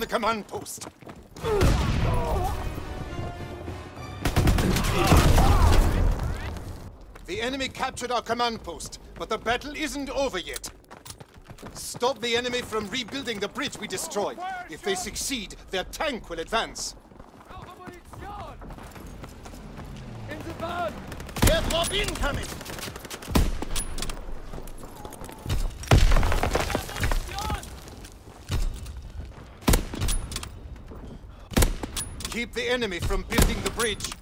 the command post. The enemy captured our command post, but the battle isn't over yet. Stop the enemy from rebuilding the bridge we destroyed. If they succeed, their tank will advance. Airdrop incoming! Keep the enemy from building the bridge.